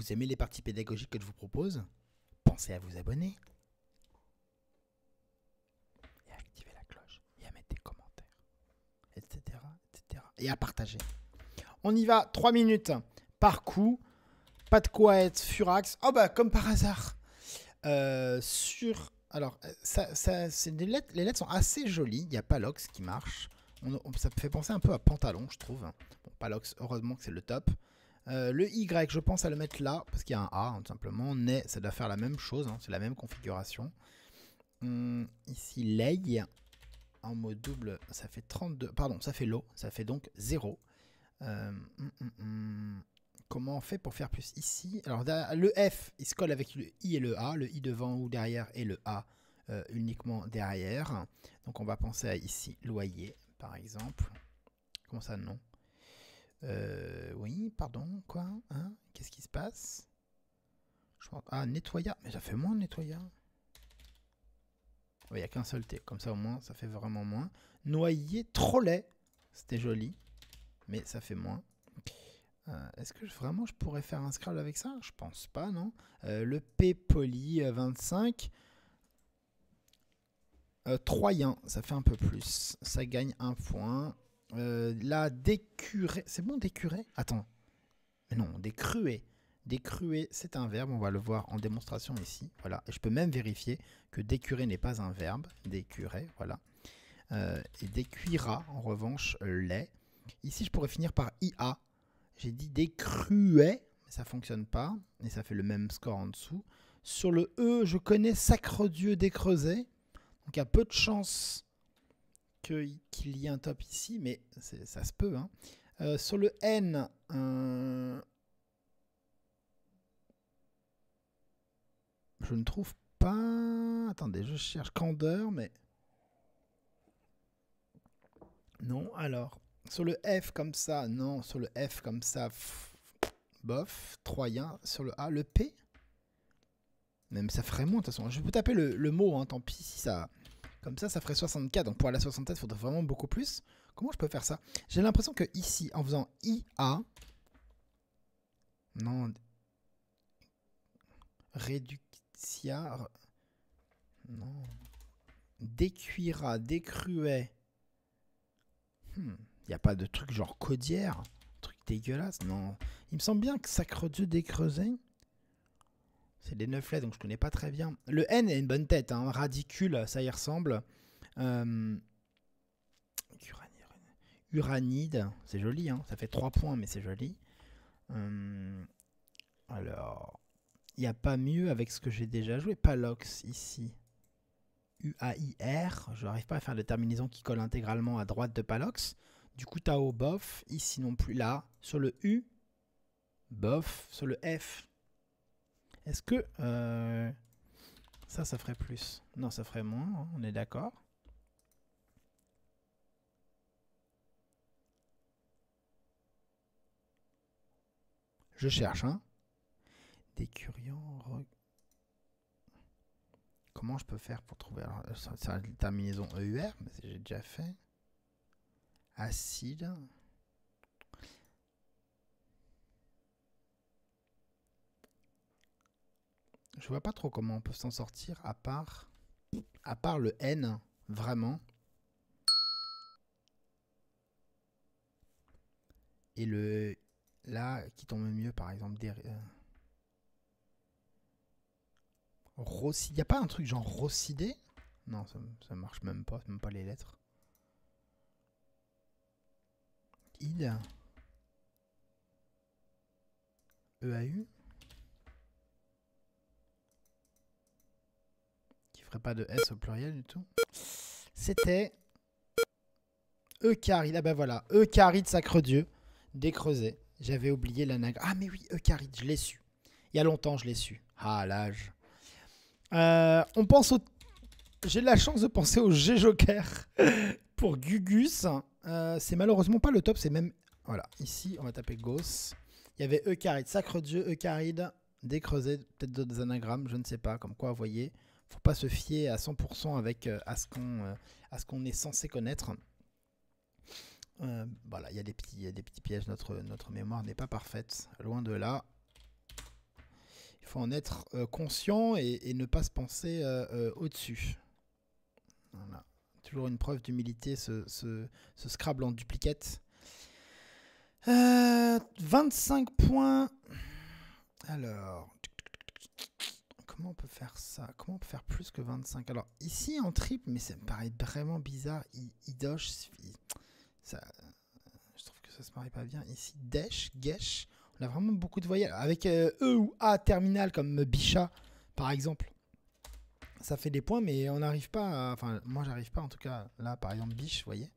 Vous aimez les parties pédagogiques que je vous propose Pensez à vous abonner. Et à activer la cloche. Et à mettre des commentaires. Etc. etc. Et à partager. On y va. 3 minutes par coup. Pas de quoi être furax. Oh bah comme par hasard. Euh, sur... Alors, ça, ça, c'est des lettres, les lettres sont assez jolies. Il y a Palox qui marche. On, ça me fait penser un peu à Pantalon, je trouve. Bon, Palox, heureusement que c'est le top. Euh, le Y, je pense à le mettre là, parce qu'il y a un A, hein, tout simplement. Né, ça doit faire la même chose, hein, c'est la même configuration. Hum, ici, Lay, en mode double, ça fait 32. Pardon, ça fait l'eau, ça fait donc 0. Euh, hum, hum, Comment on fait pour faire plus ici? Alors, le F, il se colle avec le I et le A. Le I devant ou derrière et le A euh, uniquement derrière. Donc, on va penser à ici, loyer, par exemple. Comment ça, non? Euh, oui, pardon, quoi hein Qu'est-ce qui se passe? Ah, nettoya. Mais ça fait moins nettoya. Il n'y a qu'un seul T. Comme ça, au moins, ça fait vraiment moins. Noyer, trop laid. C'était joli. Mais ça fait moins. Euh, est-ce que vraiment je pourrais faire un Scrabble avec ça? Je pense pas, non euh, Le P poli 25. Troyen, ça fait un peu plus. Ça gagne un point. Euh, la décurée. C'est bon, décurée? Attends. Mais non, décruer. Décruer, c'est un verbe. On va le voir en démonstration ici. Voilà. Et je peux même vérifier que décurer n'est pas un verbe. Décurer, voilà. Euh, et décuira, en revanche, lait. Ici, je pourrais finir par IA. J'ai dit décruet, mais ça fonctionne pas. Et ça fait le même score en dessous. Sur le E, je connais Sacre Dieu décreusé. Donc il y a peu de chance qu'il y ait un top ici, mais ça se peut. Hein. Euh, sur le N, je ne trouve pas... Attendez, je cherche candeur, mais... Non, alors, sur le F comme ça, non, sur le F comme ça, bof, troyen, sur le A, le P, même ça ferait moins de toute façon. Je peux taper le, le mot, hein, tant pis si ça, comme ça, ça ferait 64. Donc pour aller à 67, il faudrait vraiment beaucoup plus. Comment je peux faire ça? J'ai l'impression que ici, en faisant IA... Non... Réducia... Non... Décuira, décruet... Hmm. Il n'y a pas de truc genre codière? Truc dégueulasse? Non. Il me semble bien que Sacre Dieu décreusé... C'est des 9 lettres, donc je connais pas très bien. Le N est une bonne tête, hein. radicule, ça y ressemble. Euh, uranide, c'est joli, hein. ça fait 3 points, mais c'est joli. Euh, alors, il n'y a pas mieux avec ce que j'ai déjà joué. Palox, ici. U-A-I-R, je n'arrive pas à faire de terminaison qui colle intégralement à droite de Palox. Du coup, Tao, bof. Ici non plus, là. Sur le U, bof. Sur le F, est-ce que euh, ça, ça ferait plus? Non, ça ferait moins, hein, on est d'accord. Je cherche, hein. Décuriant. Comment je peux faire pour trouver alors, ça, la terminaison EUR, mais j'ai déjà fait. Acide. Je vois pas trop comment on peut s'en sortir à part, à part le N, vraiment. Et le là qui tombe mieux, par exemple, derrière. Il n'y a pas un truc genre Rossidé? Non, ça, marche même pas, même pas les lettres. Id. EAU pas de S au pluriel du tout. C'était Eucaride. Ah ben voilà, Eucaride Sacre Dieu, décreusé. J'avais oublié l'anagramme. Ah mais oui, Eucaride, je l'ai su. Il y a longtemps, je l'ai su. Ah, l'âge. Euh, on pense au... J'ai la chance de penser au G-Joker pour Gugus. Euh, c'est malheureusement pas le top, c'est même... Voilà, ici, on va taper Gauss. Il y avait Eucaride, Sacre Dieu, Eucaride, décreusé, peut-être d'autres anagrammes, je ne sais pas. Comme quoi, vous voyez, faut pas se fier à 100% avec euh, à ce qu'on euh, à ce qu'on est censé connaître. Euh, voilà, il y a des petits des petits pièges. Notre notre mémoire n'est pas parfaite, loin de là. faut en être conscient et, ne pas se penser au-dessus. Voilà. Toujours une preuve d'humilité, ce, ce, Scrabble en duplicate. 25 points. Alors, comment on peut faire ça? Comment on peut faire plus que 25 Alors, ici en triple, mais ça me paraît vraiment bizarre. Idosh, ça, je trouve que ça se paraît pas bien. Ici, Desh, Gesh, on a vraiment beaucoup de voyelles. Avec E ou A terminal comme Bicha, par exemple. Ça fait des points, mais on n'arrive pas. Enfin, moi, j'arrive pas, en tout cas. Là, par exemple, Biche, voyez.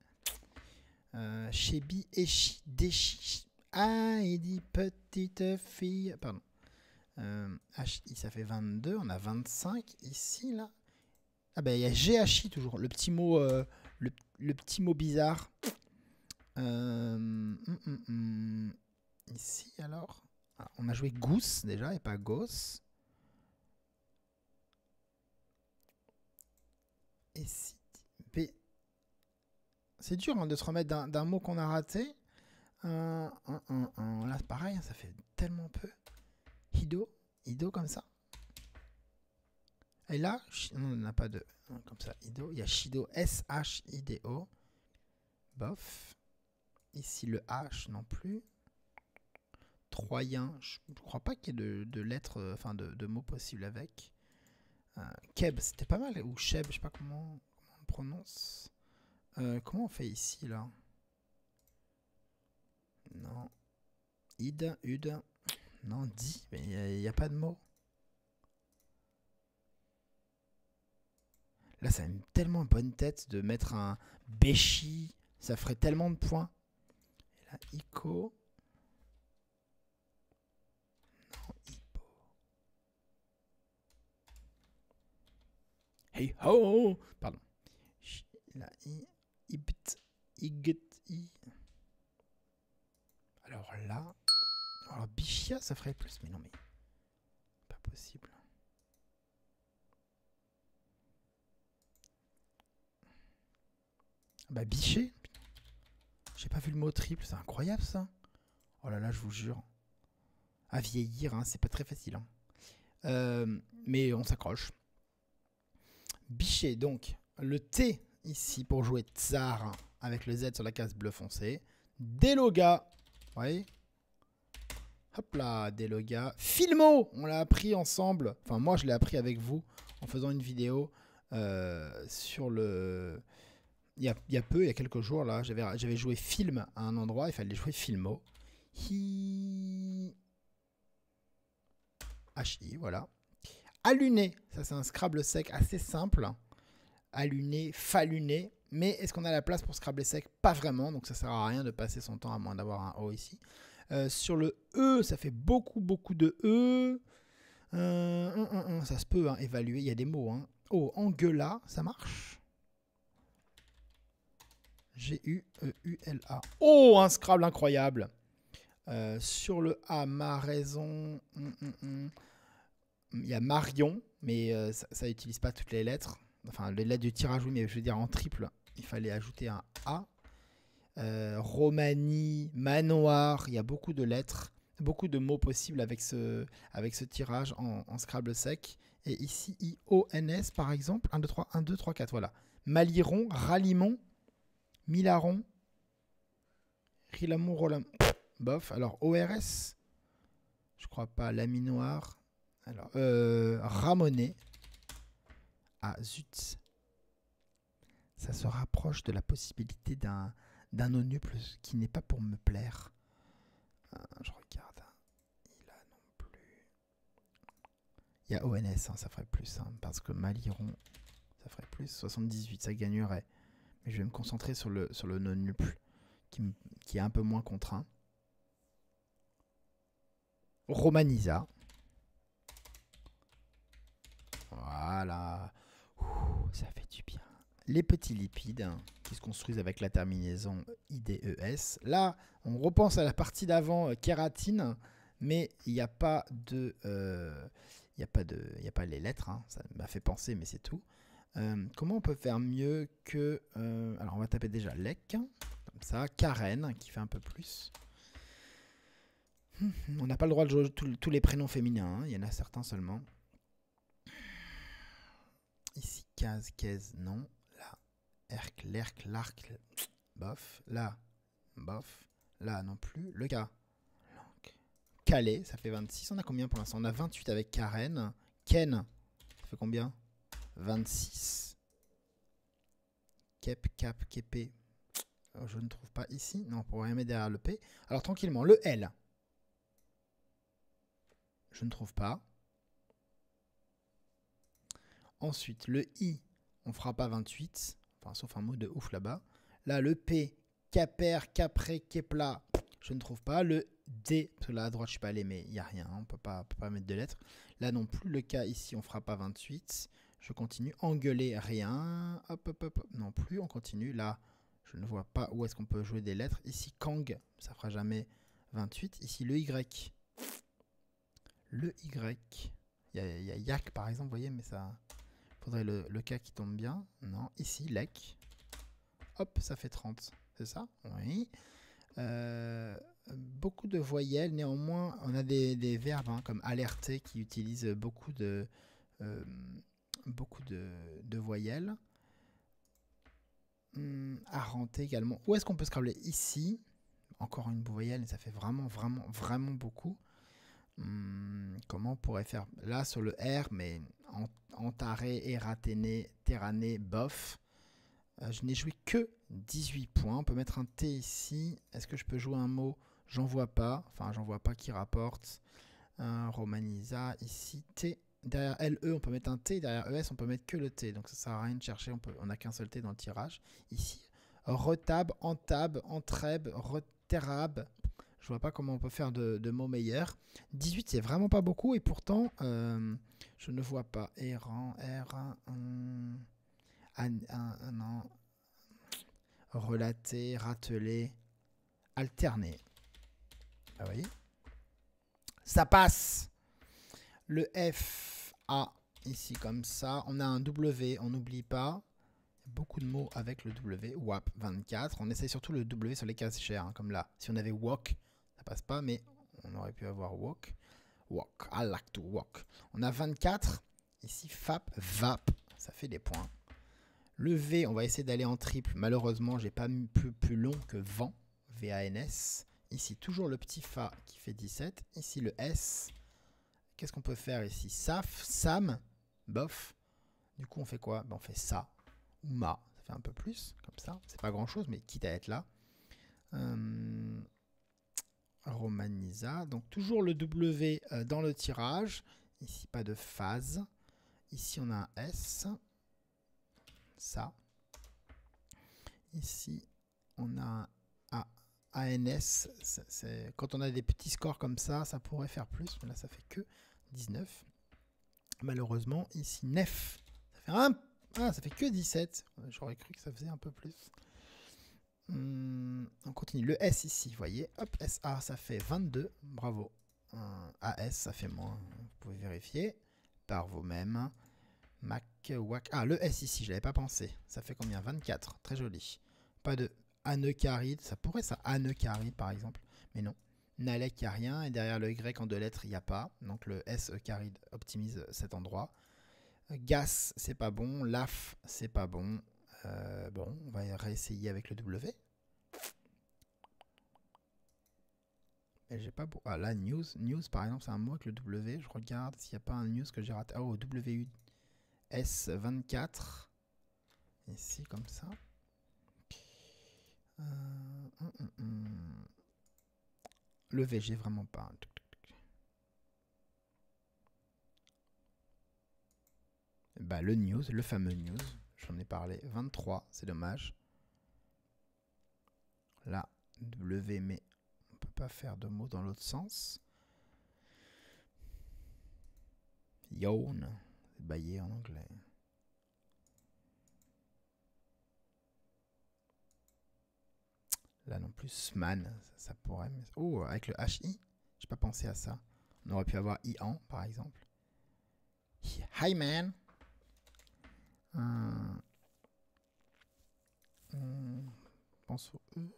Euh, Chebi, Echi, Dechi. Ah, il dit petite fille. Pardon. Euh, HI, ça fait 22. On a 25 ici, là. Ah ben, il y a GHI toujours. Le petit mot, euh, le, petit mot bizarre. Euh, hum, hum, hum. Ici, alors. Ah, on a joué Goose déjà et pas Gosse. Et si B. C'est dur hein, de se remettre d'un mot qu'on a raté. Là, pareil, hein, ça fait tellement peu. Hido, Hido comme ça. Et là, on n'a pas de. Comme ça, Hido. Il y a Shido, S-H-I-D-O. Bof. Ici, le H non plus. Troyen, je ne crois pas qu'il y ait de, lettres, euh, enfin de, mots possibles avec. Euh, Keb, c'était pas mal. Ou Sheb, je sais pas comment, on prononce. Euh, comment on fait ici, là? Non. Id, Ud. Non, Di, mais il n'y a, pas de mots. Là, ça a une tellement bonne tête de mettre un Béchi. Ça ferait tellement de points. Et là, Ico. Hey ho Pardon. La i, ibt, iget, i. Alors là. Ça ferait plus, mais non, mais. Pas possible. Bah biché J'ai pas vu le mot triple, c'est incroyable ça. Oh là là, je vous jure. À vieillir, hein, c'est pas très facile. Hein. Euh, mais on s'accroche. Bichet, donc le T ici pour jouer Tsar avec le Z sur la case bleu foncé. Deloga, vous voyez? Hop là, Deloga. Filmo, on l'a appris ensemble. Enfin, moi, je l'ai appris avec vous en faisant une vidéo euh, sur le... Il y, a, peu, il y a quelques jours, là, j'avais joué film à un endroit, il fallait jouer Filmo. Hi... HI, voilà. Alluné, ça c'est un Scrabble sec assez simple. Alluné, faluné. Mais est-ce qu'on a la place pour Scrabble sec? Pas vraiment, donc ça sert à rien de passer son temps à moins d'avoir un O ici. Euh, sur le E, ça fait beaucoup, beaucoup de E. Euh, ça se peut hein, évaluer, il y a des mots. Hein. Oh, Anguela, ça marche? G-U-E-U-L-A. Oh, un Scrabble incroyable. Euh, sur le A, ma raison. Hum, hum, hum. Il y a Marion, mais ça n'utilise pas toutes les lettres. Enfin, les lettres du tirage, oui, mais je veux dire en triple, il fallait ajouter un A. Euh, Romanie, Manoir, il y a beaucoup de lettres, beaucoup de mots possibles avec ce, tirage en, Scrabble sec. Et ici, I-O-N-S par exemple, 1, 2, 3, 1, 2, 3, 4, voilà. Maliron, Ralimon, Milaron, Rilamon, Rolamon. Bof, alors ORS, je crois pas, Laminoir, alors, euh, Ramonet. Ah, zut. Ça se rapproche de la possibilité d'un d'un onuple qui n'est pas pour me plaire. Euh, je regarde. Il a non plus. Il y a ONS, hein, ça ferait plus. Hein, parce que Maliron, ça ferait plus. 78, ça gagnerait. Mais je vais me concentrer sur le, sur le nonuple qui, est un peu moins contraint. Romanisa. Voilà. ça fait du bien. Les petits lipides qui se construisent avec la terminaison IDES. Là, on repense à la partie d'avant euh, kératine, mais il n'y a pas de... Euh, il a, pas de, a pas les lettres, hein. ça m'a fait penser, mais c'est tout. Euh, comment on peut faire mieux que... alors, on va taper déjà LEC, comme ça. Karen, qui fait un peu plus. On n'a pas le droit de jouer tous les prénoms féminins. hein. Il y en a certains seulement. Ici, case, caise, non. Erc, l'erc, l'arc, bof. Là, bof. Là, non plus. Le cas. Calais, ça fait 26. On a combien pour l'instant? On a 28 avec Karen. Ken, ça fait combien? 26. Kep, cap, kepé. Oh, je ne trouve pas ici. Non, pour rien mettre derrière le P. Alors, tranquillement, le L. Je ne trouve pas. Ensuite, le I, on fera pas 28. Enfin, sauf un mot de ouf là-bas. Là, le P, Caper, Capré, Kepla, je ne trouve pas. Le D, là à droite, je suis pas allé, mais il n'y a rien. On pas, peut pas mettre de lettres. Là non plus, le K ici, on fera pas 28. Je continue. Engueuler, rien. Hop, hop, hop. Non plus, on continue. Là, je ne vois pas où est-ce qu'on peut jouer des lettres. Ici, Kang, ça fera jamais 28. Ici, le Y. Le Y. Il y, a Yak par exemple, vous voyez, mais ça. Faudrait le, K qui tombe bien. Non, ici, Lek. Hop, ça fait 30. C'est ça? Oui. Euh, beaucoup de voyelles, néanmoins, on a des, verbes hein, comme alerter qui utilisent beaucoup de, euh, beaucoup de, voyelles. Hum, également. Où est-ce qu'on peut scrabler? Ici. Encore une voyelle, ça fait vraiment, vraiment, vraiment beaucoup. Hum, comment on pourrait faire? Là, sur le R, mais entaré, ératéné, terrané, bof. Euh, je n'ai joué que 18 points. On peut mettre un T ici. Est-ce que je peux jouer un mot? J'en vois pas. Enfin, j'en vois pas qui rapporte. Un Romanisa ici. T. Derrière LE, on peut mettre un T. Derrière ES, on peut mettre que le T. Donc ça sert à rien de chercher. On n'a qu'un seul T dans le tirage. Ici, retab, entab, entreb, reterab. Je vois pas comment on peut faire de, mots meilleurs. 18, c'est vraiment pas beaucoup. Et pourtant, euh, je ne vois pas. Errant, R1, un, relater, rateler, alterner. Ah, vous voyez Ça passe. Le F, A, ici comme ça. On a un W, on n'oublie pas. Beaucoup de mots avec le W. WAP 24. On essaie surtout le W sur les cases chères, hein, comme là. Si on avait walk, passe pas, mais on aurait pu avoir walk. Walk, I like to walk. On a 24. Ici, FAP, VAP. Ça fait des points. Le V, on va essayer d'aller en triple. Malheureusement, j'ai pas plus, plus long que vent. V-A-N-S. Ici, toujours le petit Fa qui fait 17. Ici, le S. Qu'est-ce qu'on peut faire ici? Saf, Sam, bof. Du coup, on fait quoi? Ben, On fait ça ou ma. Ça fait un peu plus, comme ça. C'est pas grand-chose, mais quitte à être là. Euh, Romanisa. Donc, toujours le W euh, dans le tirage. Ici, pas de phase. Ici, on a un S ça. Ici, on a un ANS. quand on a des petits scores comme ça, ça pourrait faire plus. Mais là, ça fait que 19. Malheureusement, ici, nef. Ça fait un... Ah, ça fait que 17. J'aurais cru que ça faisait un peu plus. Hmm, on continue. Le S ici, voyez. Hop, SA, ça fait 22. Bravo. AS, ça fait moins. Vous pouvez vérifier par vous-même. Mac, Wack. Ah, le S ici, je l'avais pas pensé. Ça fait combien? 24. Très joli. Pas de aneucaride. Ça pourrait ça, aneucaride par exemple. Mais non. Nalek, il n'y a rien. Et derrière le Y en deux lettres, il n'y a pas. Donc le S eucaride optimise cet endroit. Gas, c'est pas bon. Laf, c'est pas bon. Euh, bon, on va réessayer avec le W. Et j'ai pas Ah là, news. News, par exemple, c'est un mot avec le W. Je regarde s'il n'y a pas un news que j'ai raté. Oh, WU S24. Ici, comme ça. Euh, hum, hum, hum. Le VG, vraiment pas. Bah, le news, le fameux news. J'en ai parlé. 23, c'est dommage. Là, W, mais on peut pas faire de mots dans l'autre sens. Yawn bailler en anglais. Là non plus, man, ça, pourrait. Oh, avec le HI, j'ai pas pensé à ça. On aurait pu avoir IAN par exemple. Hi man. Euh, hmm, au E.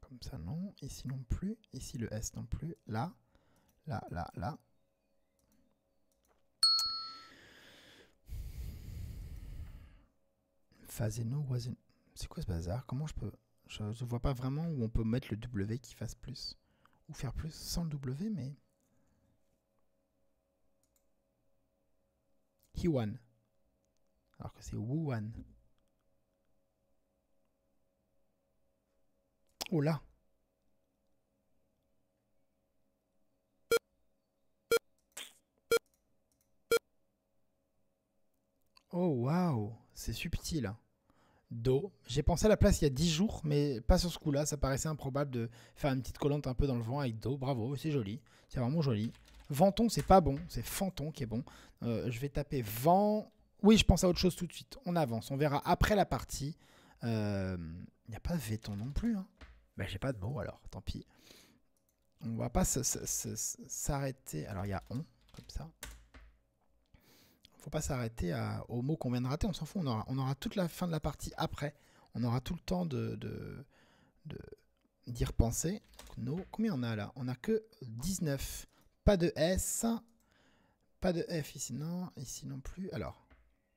Comme ça, non. Ici non plus. Ici le S non plus. Là, là, là, là. Phaseno, Wazen. C'est quoi ce bazar? Comment je peux. Je ne vois pas vraiment où on peut mettre le W qui fasse plus. Ou faire plus sans le W, mais. Hiwan. Alors que c'est Wuhan. Oh là Oh waouh C'est subtil. Do. J'ai pensé à la place il y a 10 jours, mais pas sur ce coup-là. Ça paraissait improbable de faire une petite collante un peu dans le vent avec Do. Bravo, c'est joli. C'est vraiment joli. Venton, c'est pas bon. C'est Fanton qui est bon. Euh, je vais taper vent. Oui, je pense à autre chose tout de suite. On avance. On verra après la partie. Il euh, n'y a pas de Véton non plus. Hein. Ben, j'ai pas de mots alors, tant pis. On va pas s'arrêter. Alors, il y a on, comme ça faut pas s'arrêter au mot qu'on vient de rater, on s'en fout, on aura, toute la fin de la partie après. On aura tout le temps de, d'y repenser. combien on a là? On a que 19. Pas de S, pas de F ici, non, ici non plus. Alors,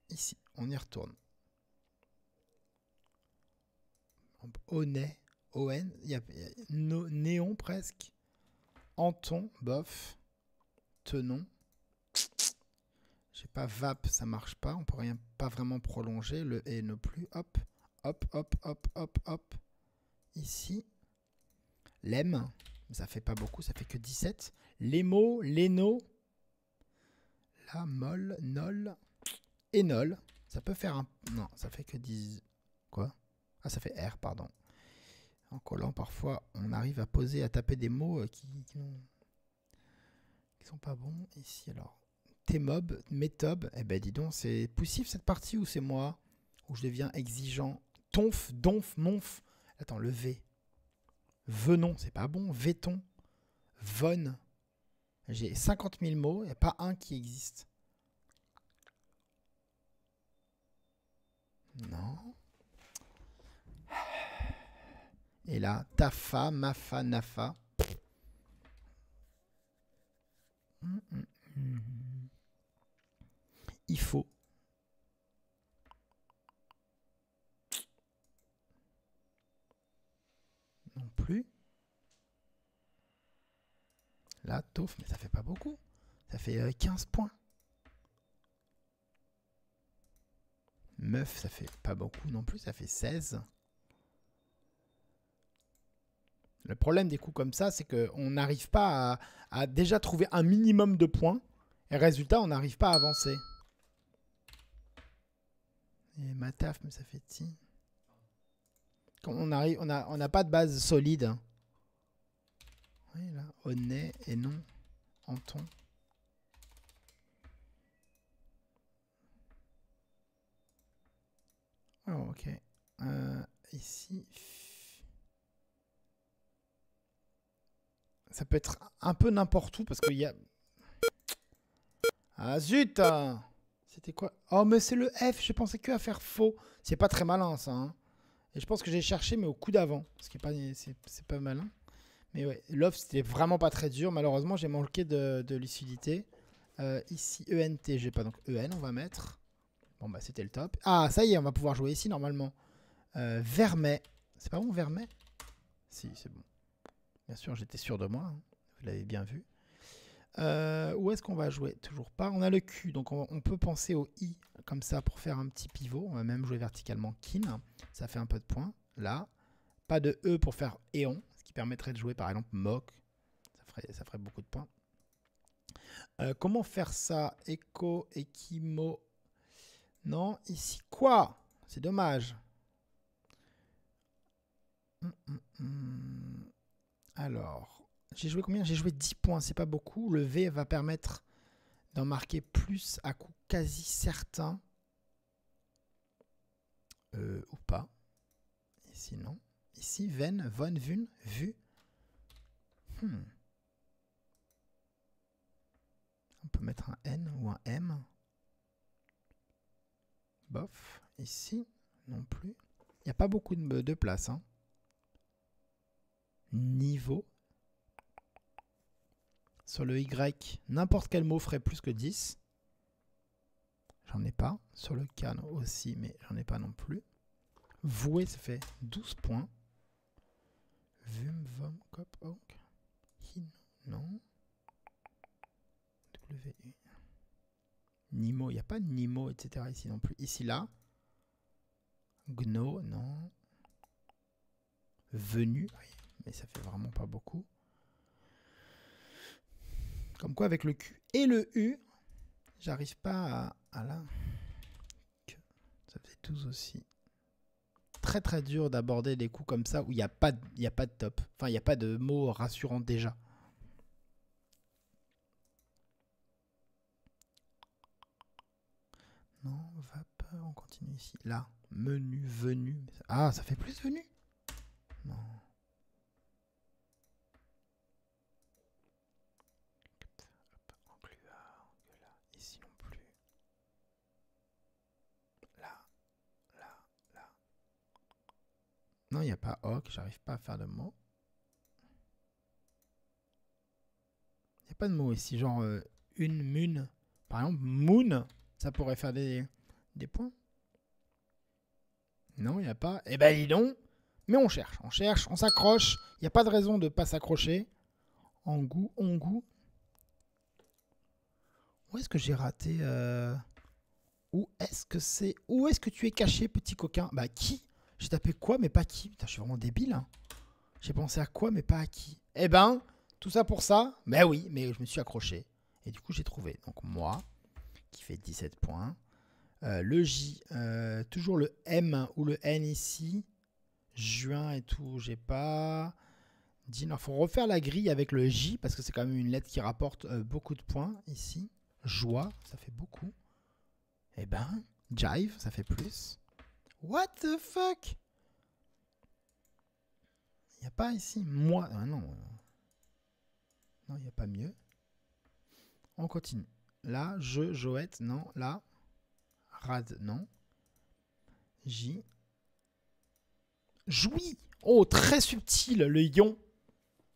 ici, on y retourne. Onet, ON, il y a, néon presque. Anton, bof. Tenon. J'ai pas VAP, ça marche pas. On peut rien pas vraiment prolonger. Le et non plus. Hop, hop, hop, hop, hop, hop. Ici. Lem. Ça fait pas beaucoup, ça fait que 17. Lemo, Leno. La, molle, nol. Et nol. Ça peut faire un. Non, ça fait que 10. Quoi? Ah, ça fait R, pardon. En collant, parfois, on arrive à poser, à taper des mots euh, qui, qui, qui sont pas bons. Ici, alors. T-Mob, Métob, eh ben dis donc, c'est poussif cette partie ou c'est moi? Où je deviens exigeant? Tonf, donf, monf. Attends, le V. Venon, c'est pas bon. Véton. Von. J'ai 50 000 mots, il n'y a pas un qui existe. Non. Et là, Tafa, Mafa, Nafa. Il faut. Non plus. Là, touf, mais ça fait pas beaucoup. Ça fait 15 euh, points. Meuf, ça fait pas beaucoup non plus, ça fait 16. Le problème des coups comme ça, c'est qu'on n'arrive pas à, déjà trouver un minimum de points. Et résultat, on n'arrive pas à avancer. Et ma taf, mais ça fait ti. Quand on arrive, on n'a on pas de base solide. Oui, là, honnête et non. Anton. Oh, ok. Euh, ici. Ça peut être un peu n'importe où parce qu'il y a. Ah zut! C'était quoi? Oh, mais c'est le F. Je pensais que à faire faux. C'est pas très malin, ça. Hein. Et je pense que j'ai cherché, mais au coup d'avant. Ce qui est pas, c'est, pas malin. Mais ouais, l'off, c'était vraiment pas très dur. Malheureusement, j'ai manqué de, lucidité. Euh, ici, ENT, j'ai pas. Donc EN, on va mettre. Bon, bah, c'était le top. Ah, ça y est, on va pouvoir jouer ici, normalement. Euh, Vermet. C'est pas bon, Vermet Si, c'est bon. Bien sûr, j'étais sûr de moi. Hein. Vous l'avez bien vu. Euh, où est-ce qu'on va jouer? Toujours pas. On a le Q, donc on, peut penser au I comme ça pour faire un petit pivot. On va même jouer verticalement Kin. Ça fait un peu de points. Là. Pas de E pour faire Eon, ce qui permettrait de jouer par exemple Mock. Ça ferait, ça ferait beaucoup de points. Euh, comment faire ça? Echo, Ekimo. Non, ici quoi? C'est dommage. Hum, hum, hum. Alors. J'ai joué combien? J'ai joué 10 points, c'est pas beaucoup. Le V va permettre d'en marquer plus à coup quasi certain. Euh, ou pas. Ici, non. Ici, Ven, Von, Vun, Vu. Hmm. On peut mettre un N ou un M. Ici, non plus. Il n'y a pas beaucoup de, place. Hein. niveau. Sur le Y, n'importe quel mot ferait plus que 10. J'en ai pas. Sur le can aussi, mais j'en ai pas non plus. Voué, ça fait 12 points. Non. Nimo, il n'y a pas de Nimo, etc. ici non plus. Ici, là. Gno, non. Venu, oui, mais ça fait vraiment pas beaucoup. Comme quoi, avec le Q et le U, j'arrive pas à, à là. Ça fait 12 aussi. Très très dur d'aborder des coups comme ça où il n'y a, pas a pas de top. Enfin, il n'y a pas de mots rassurants déjà. Non, vapeur, on continue ici. Là, menu, venu. Ah, ça fait plus venu Non. Ici non plus. Là, là, là. Non, il n'y a pas ok, j'arrive pas à faire de mots. Il n'y a pas de mots ici, genre euh, une, mune. Par exemple, moon. Ça pourrait faire des, des points Non, il n'y a pas. Eh ben, dis donc Mais on cherche, on cherche, on s'accroche. Il n'y a pas de raison de ne pas s'accrocher. En goût, on goût. Où est-ce que j'ai raté euh, Où est-ce que c'est Où est-ce que tu es caché, petit coquin? Bah, qui? J'ai tapé quoi, mais pas qui? Putain, je suis vraiment débile. Hein. J'ai pensé à quoi, mais pas à qui? Eh ben, tout ça pour ça Ben oui, mais je me suis accroché. Et du coup, j'ai trouvé. Donc, moi, qui fait 17 points. Euh, le J, euh, toujours le M ou le N ici. Juin et tout, j'ai pas. Il faut refaire la grille avec le J parce que c'est quand même une lettre qui rapporte euh, beaucoup de points ici. Joie, ça fait beaucoup. Eh ben, Jive, ça fait plus. What the fuck? Il n'y a pas ici. Moi, ah non. Non, il n'y a pas mieux. On continue. Là, je, Joette, non. Là, Non. J. Jouis. Oh, très subtil, le ion.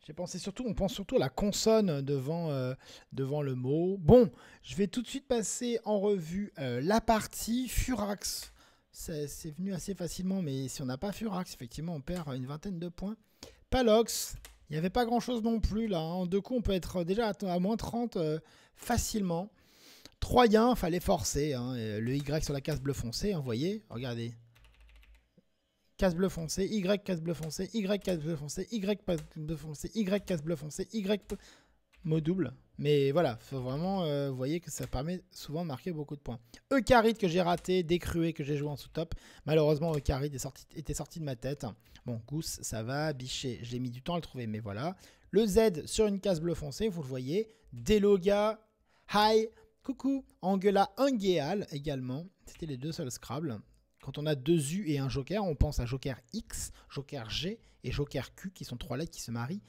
J'ai pensé surtout, on pense surtout à la consonne devant, euh, devant le mot. Bon, je vais tout de suite passer en revue euh, la partie Furax. C'est venu assez facilement, mais si on n'a pas Furax, effectivement, on perd une vingtaine de points. Palox, il n'y avait pas grand chose non plus là. En deux coups, on peut être déjà à, moins 30 euh, facilement. Troyen, fallait forcer. Hein, le Y sur la case bleu foncé, hein, vous voyez Regardez. Case bleu foncé, Y case bleu foncé, Y case bleu foncé, Y case bleu foncé, Y case bleu foncé, Y mot double. Mais voilà, faut vraiment, euh, vous voyez que ça permet souvent de marquer beaucoup de points. Eucaride que j'ai raté, Décrué que j'ai joué en sous-top. Malheureusement, Eucaride est sorti, était sorti de ma tête. Bon, Gousse, ça va. Bichet, j'ai mis du temps à le trouver, mais voilà. Le Z sur une case bleu foncé, vous le voyez. Deloga, Hi, coucou. Angela Ungeal également. C'était les deux seuls Scrabble. Quand on a deux U et un Joker, on pense à Joker X, Joker G et Joker Q, qui sont trois lettres qui se marient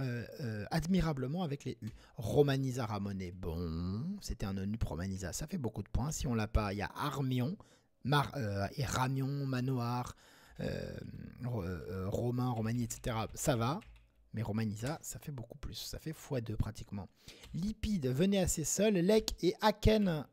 euh, euh, admirablement avec les U. Romanisa Ramonet, bon, c'était un ONU Romanisa, ça fait beaucoup de points. Si on l'a pas, il y a Armion, Mar euh, Ramion, Manoir, Romain, Romani, etc. Ça va. Mais Romanisa, ça fait beaucoup plus. Ça fait x2 pratiquement. Lipide venait assez seul. Lek et Aken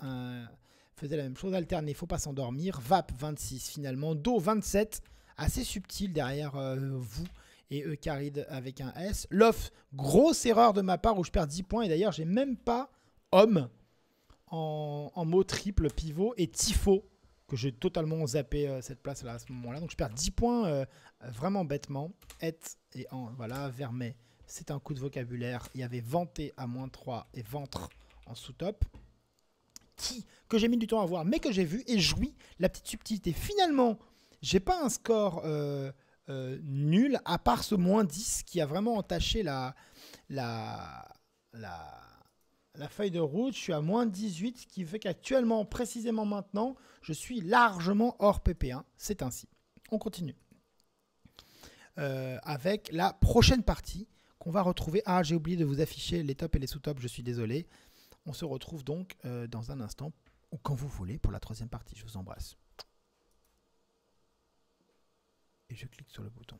faisait la même chose, alterné, faut pas s'endormir. VAP 26 finalement, Do 27, assez subtil derrière euh, vous et Eucaride avec un S. Lof, grosse erreur de ma part où je perds 10 points et d'ailleurs j'ai même pas homme en, en, mot triple pivot et Tifo que j'ai totalement zappé euh, cette place là à ce moment-là. Donc je perds 10 points euh, vraiment bêtement. Et en voilà, Vermet, c'est un coup de vocabulaire. Il y avait vanté à moins 3 et ventre en sous-top que j'ai mis du temps à voir, mais que j'ai vu et joui la petite subtilité. Finalement, j'ai pas un score euh, nul, à part ce moins 10 qui a vraiment entaché la, la, la, la feuille de route. Je suis à moins 18, ce qui fait qu'actuellement, précisément maintenant, je suis largement hors PP1. C'est ainsi. On continue. Euh, avec la prochaine partie qu'on va retrouver. Ah, j'ai oublié de vous afficher les tops et les sous-tops, je suis désolé. On se retrouve donc euh, dans un instant, ou quand vous voulez, pour la troisième partie. Je vous embrasse. Et je clique sur le bouton.